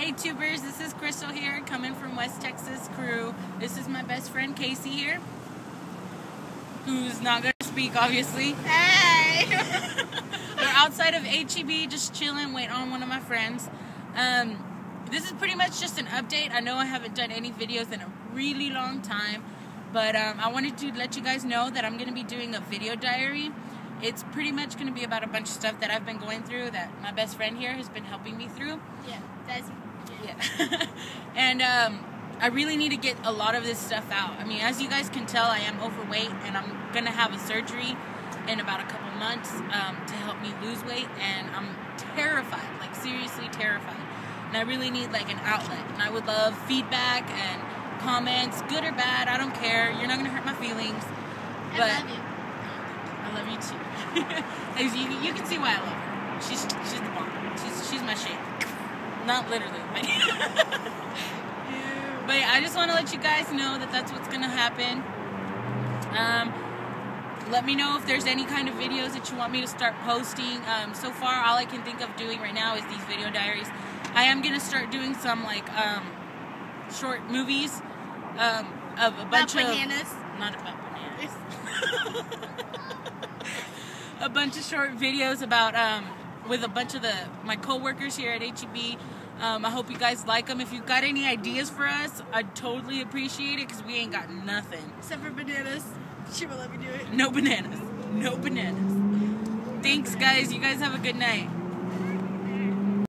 Hey tubers, this is Crystal here, coming from West Texas crew. This is my best friend Casey here, who's not gonna speak obviously. Hey! We're outside of HEB, just chilling, waiting on one of my friends. Um, this is pretty much just an update. I know I haven't done any videos in a really long time, but um, I wanted to let you guys know that I'm gonna be doing a video diary. It's pretty much gonna be about a bunch of stuff that I've been going through that my best friend here has been helping me through. yeah, that's Yeah. and um, I really need to get a lot of this stuff out. I mean, as you guys can tell, I am overweight and I'm going to have a surgery in about a couple months um, to help me lose weight. And I'm terrified, like seriously terrified. And I really need like an outlet. And I would love feedback and comments, good or bad. I don't care. You're not going to hurt my feelings. I But love you. I love you too. As you, you can see why I love her. She's she's the bomb. She's she's my shit. Not literally, but but yeah, I just want to let you guys know that that's what's gonna happen. Um, let me know if there's any kind of videos that you want me to start posting. Um, so far, all I can think of doing right now is these video diaries. I am gonna start doing some like um, short movies um, of a bunch About of bananas. not about bananas. A bunch of short videos about um, with a bunch of the my coworkers here at HEB. Um, I hope you guys like them. If you've got any ideas for us, I'd totally appreciate it because we ain't got nothing. Except for bananas. She will let me do it. No bananas. No bananas. Thanks, guys. You guys have a good night.